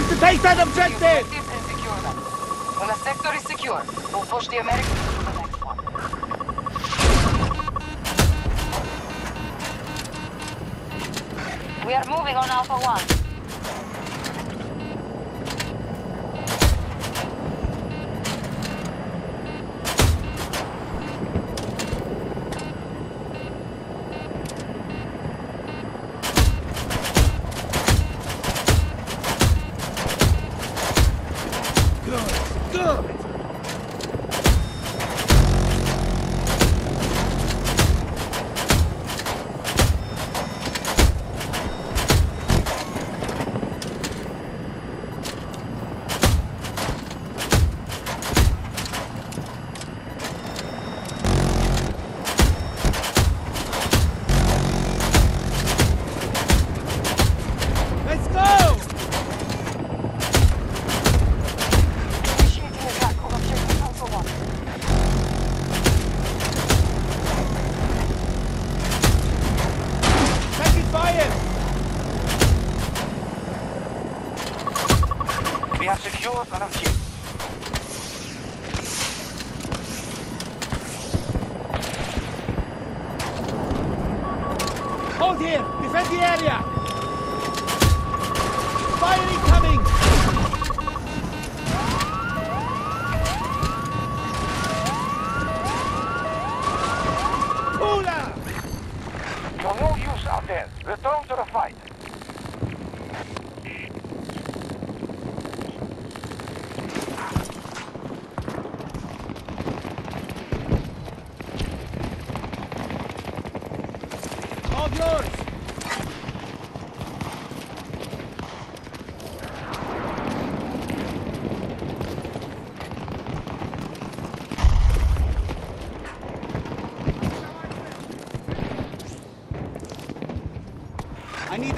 have to take that objective! The objective secure. When the sector is secure, we'll push the Americans to the next one. We are moving on Alpha 1.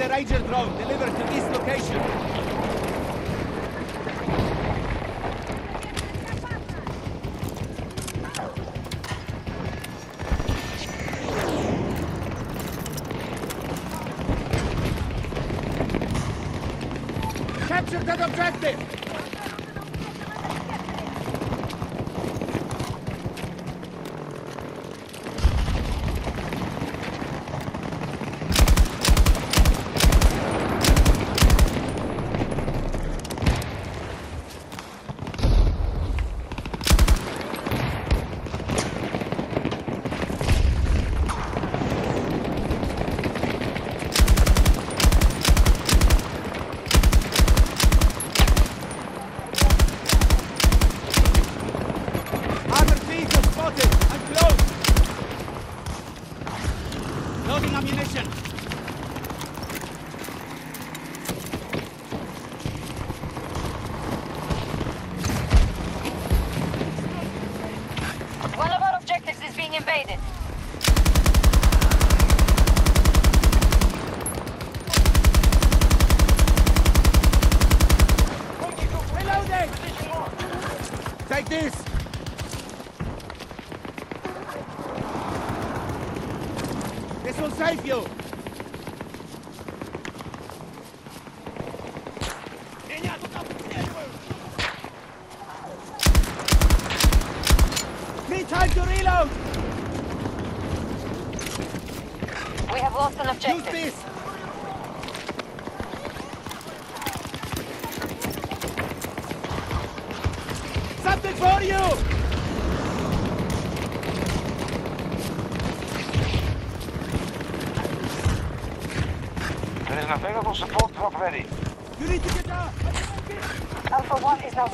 the Ranger drone delivered to this location.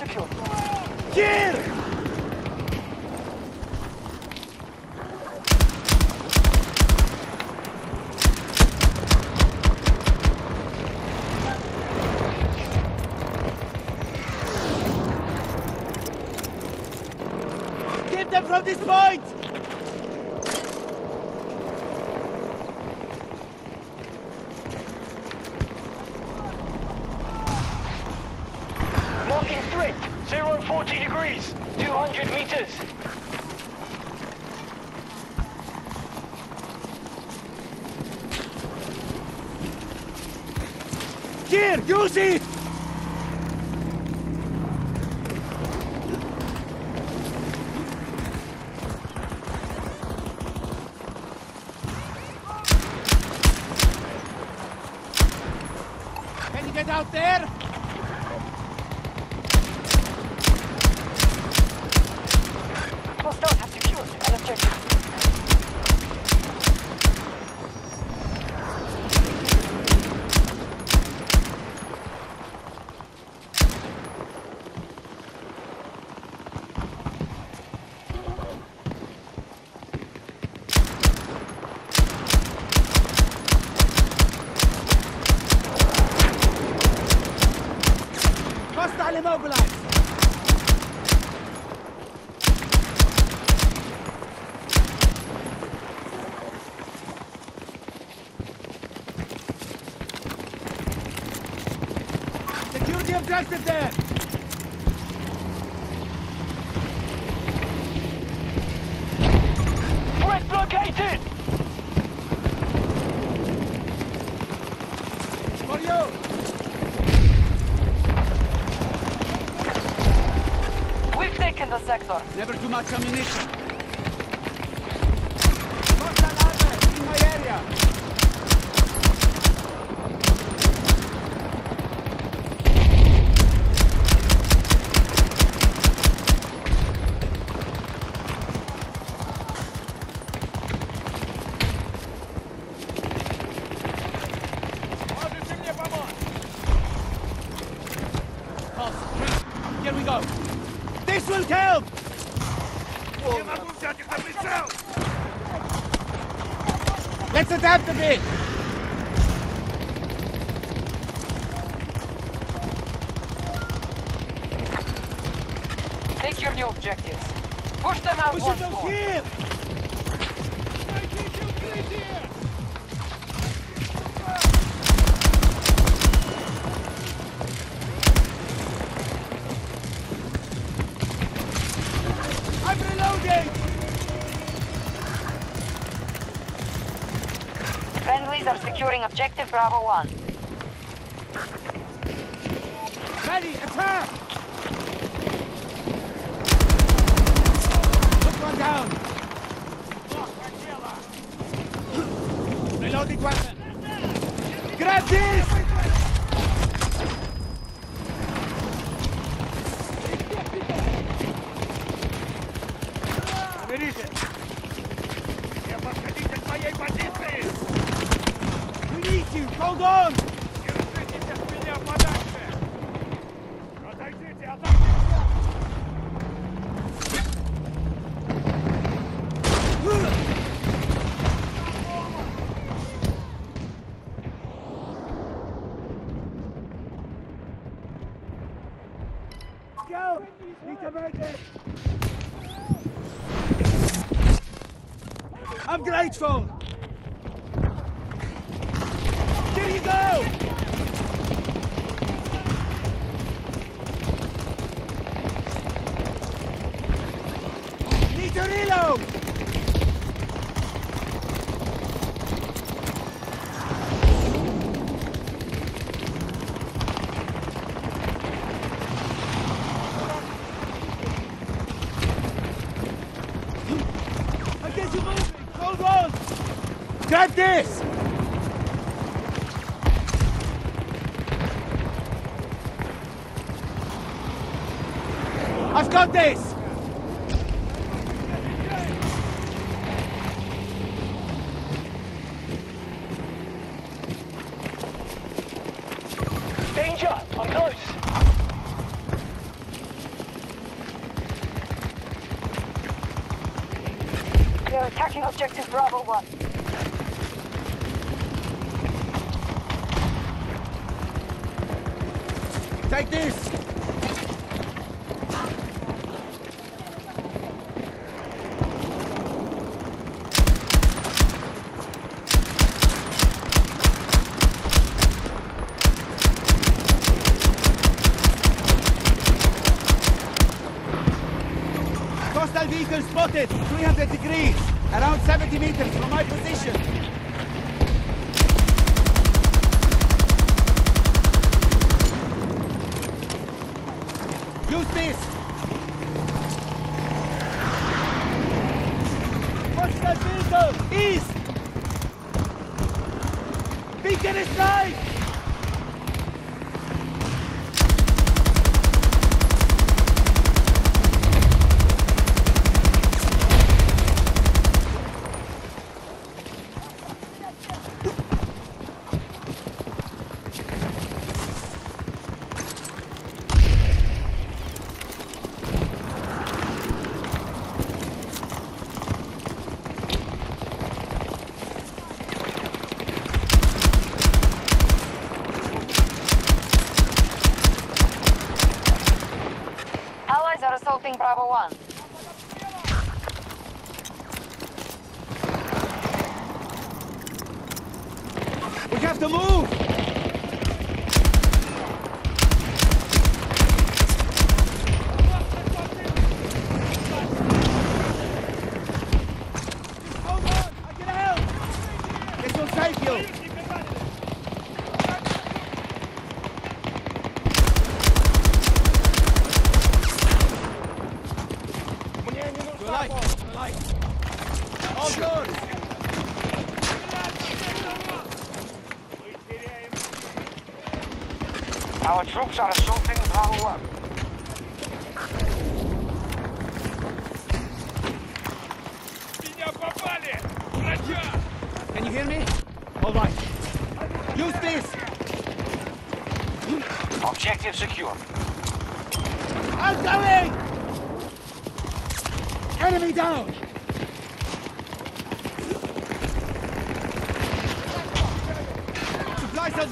Michael! Get! Get them from this point! much ammunition. Bravo 1. this! I've got this! vehicle spotted! 300 degrees! Around 70 meters from my position! Use this! Watch that vehicle! East! Beacon is live! have to move! Don't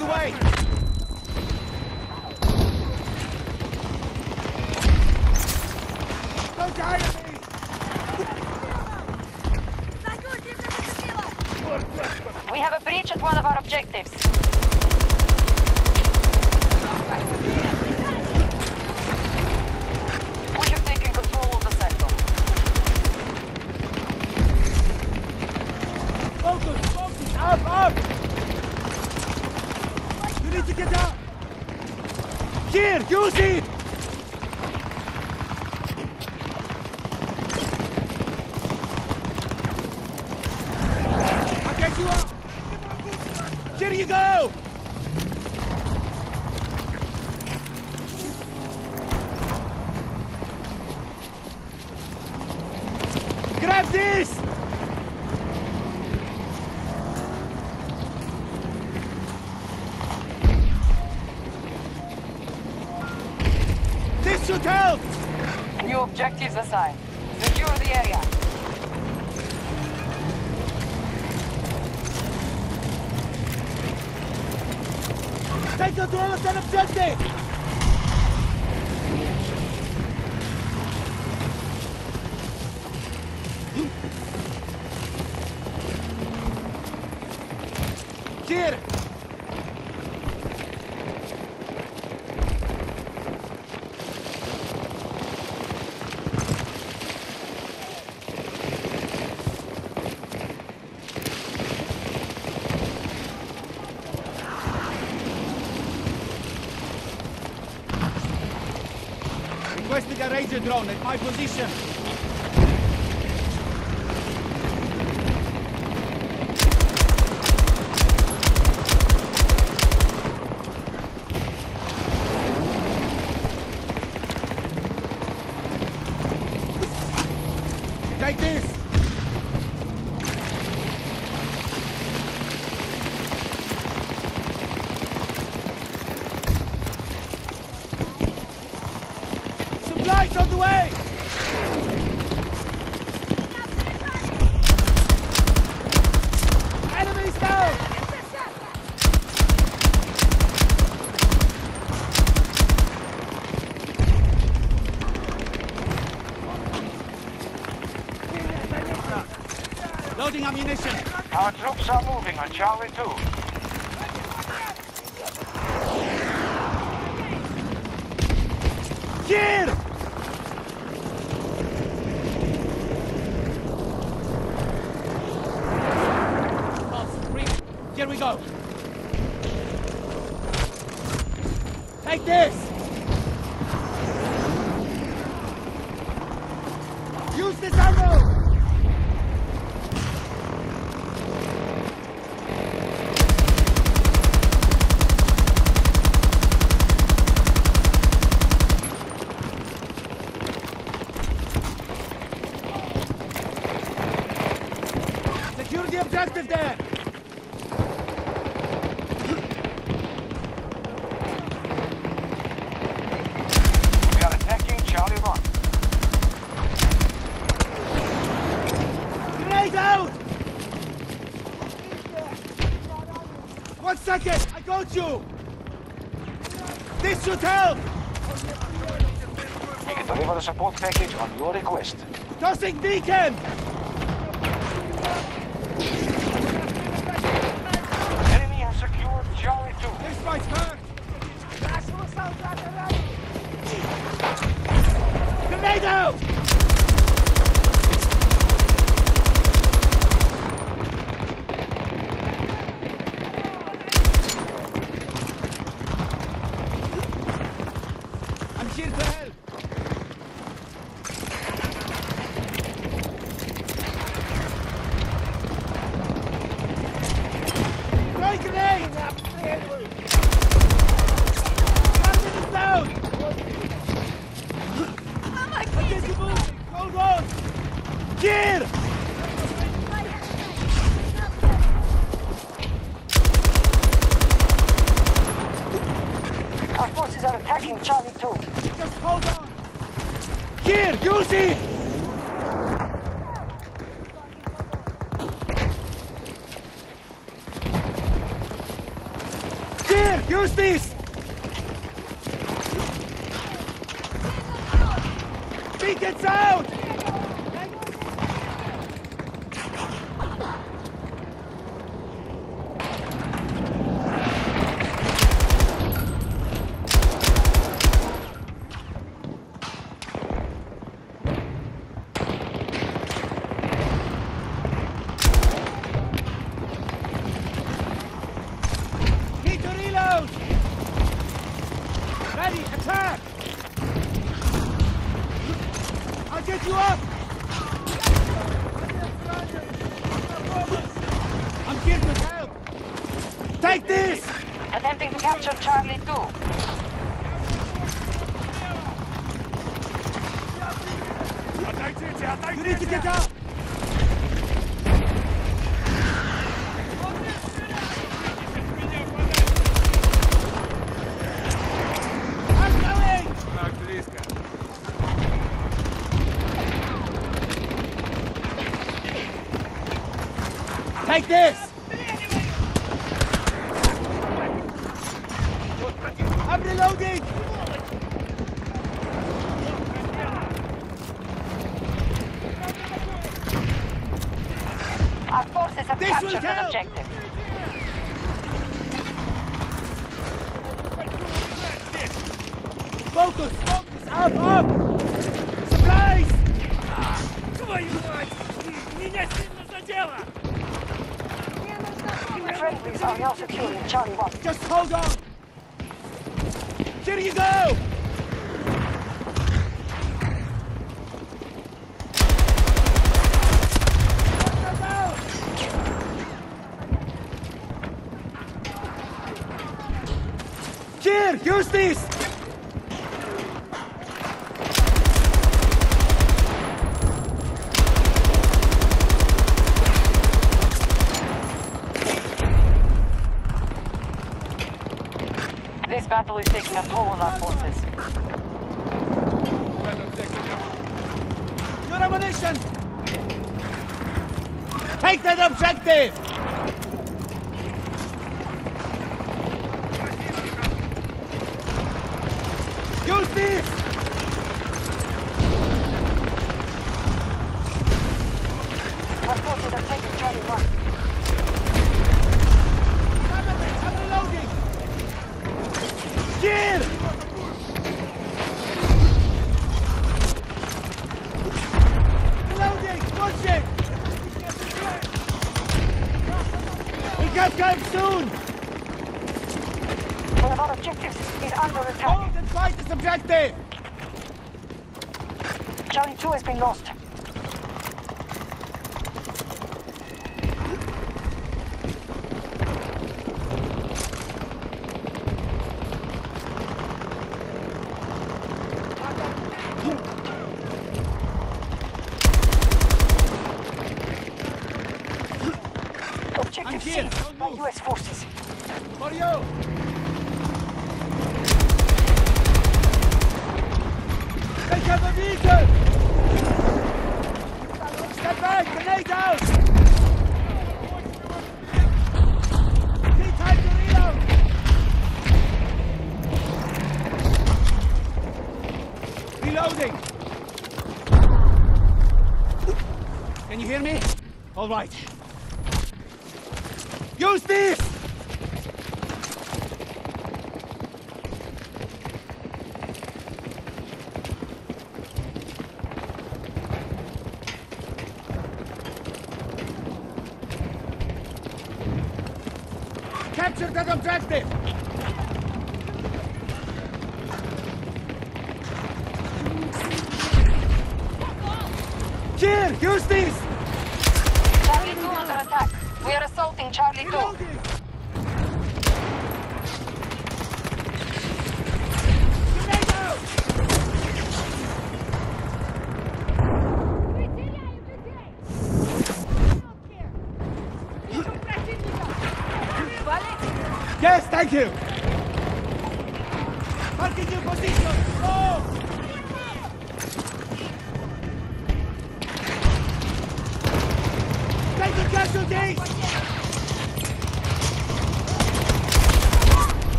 die to me. We have a breach at one of our objectives. Help! New objectives assigned. Secure the area. Take control of that objective! drone at my position. Tanks on the way! Enemies down! Loading ammunition. Our troops are moving on Charlie 2. Get help! We can deliver the support package on your request. Tossing beacon! To! Ready, attack! I'll get you up! I'm getting to help! Take this! Attempting to capture Charlie 2. You need to get up! I'm going! Take this! I'm reloading! Our forces have This will captured an help. objective. Focus! Focus! Up! Up! Supplies! Friendlies are now securing Charlie 1. Just hold on! Here you go! Here, use! This battle is taking a toll on our forces. Your ammunition! Take that objective! Use this! Our forces are taking All right. Use this! Capture that objective!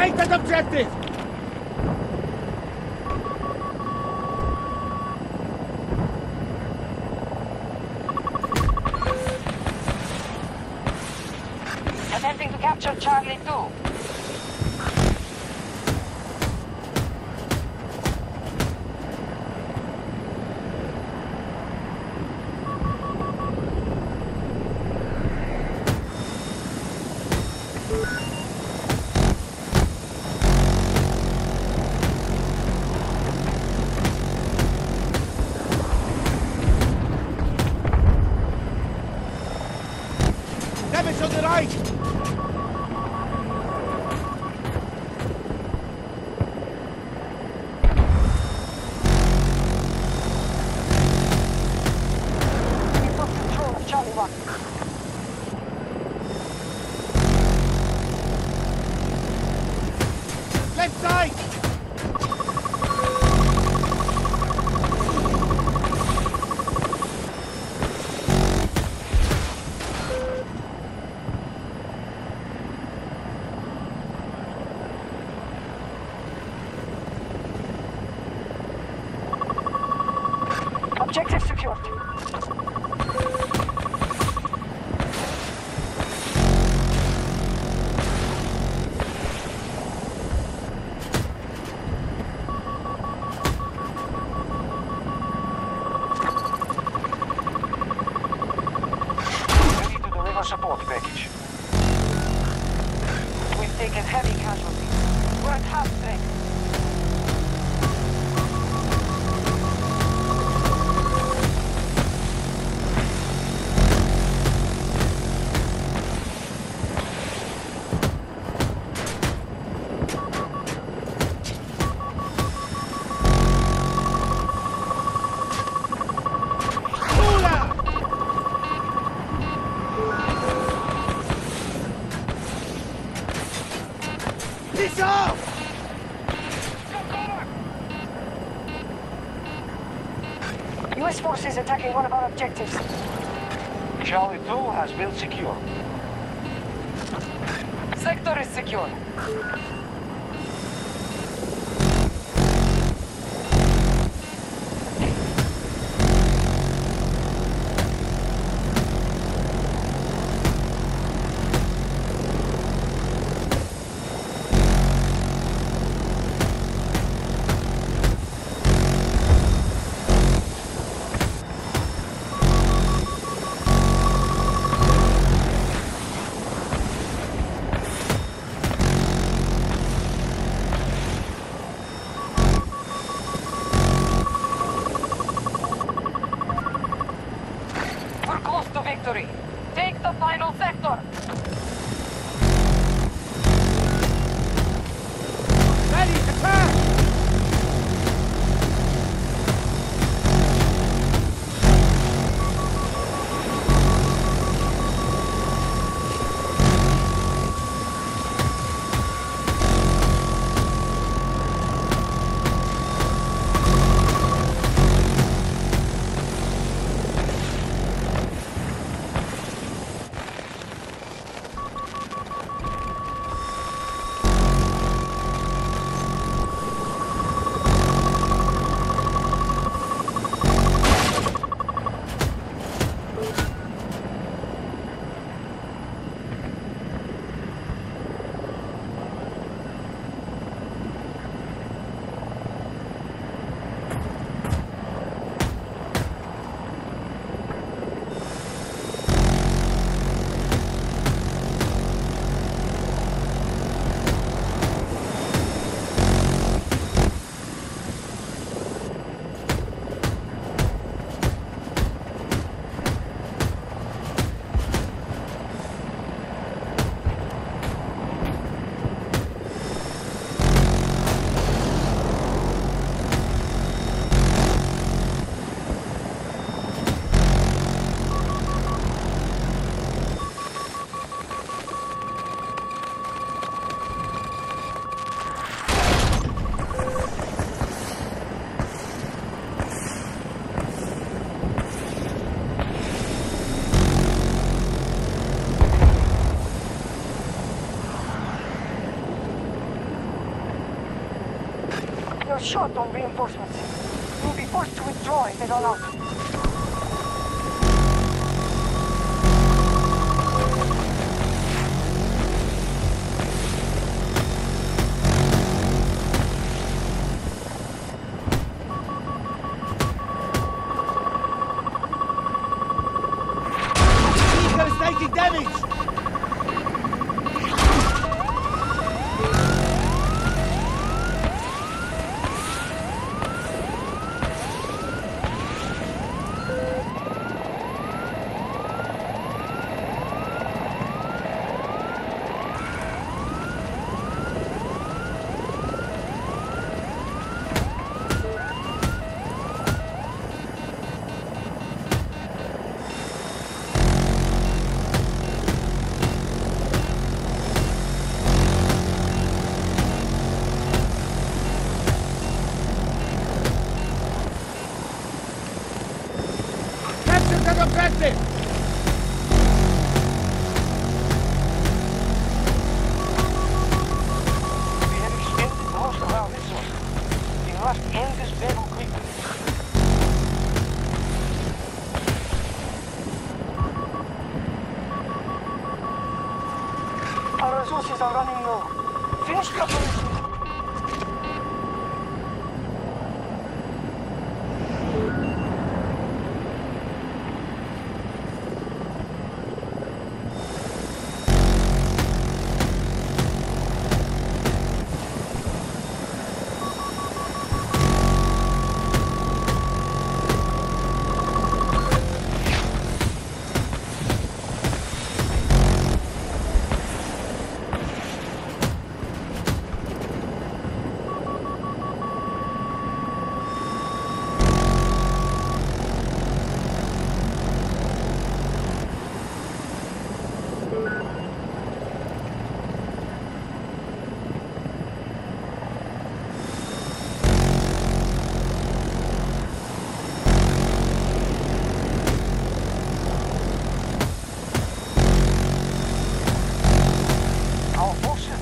take that objective! Thank you. objectives. Charlie 2 has been secured. Sector is secure. short on reinforcements. We'll be forced to withdraw if they don't allow. し座がねえよ。選手か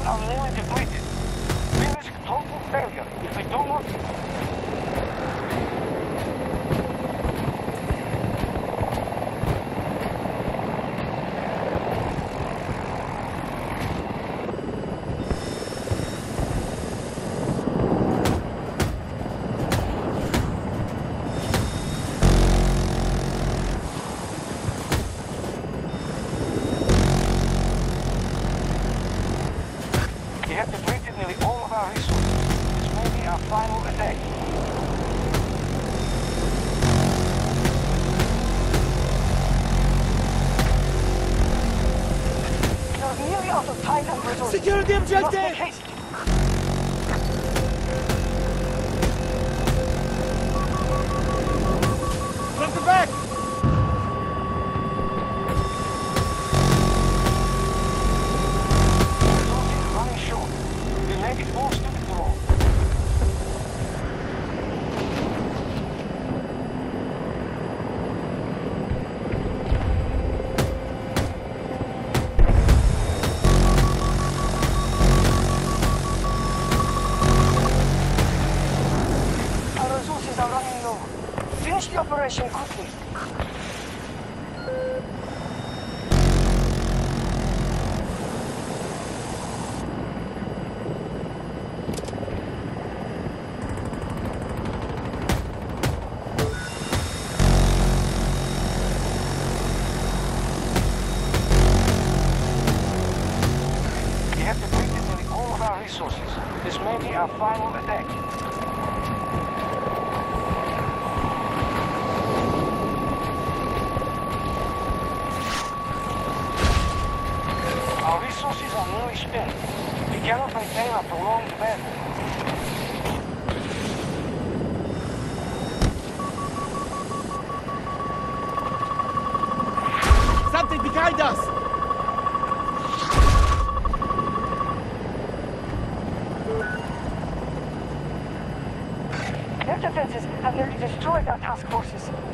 our limit depleted. We risk total failure if we don't. something behind us! Their defenses have nearly destroyed our task forces.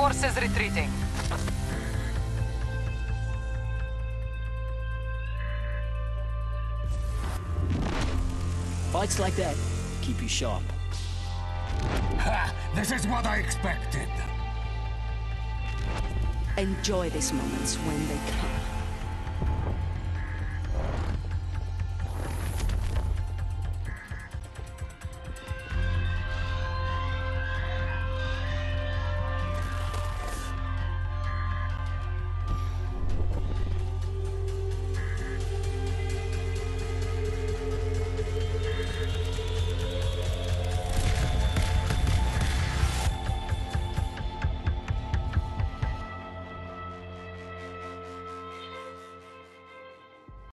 Forces retreating. Fights like that keep you sharp. Ha! This is what I expected. Enjoy these moments when they come.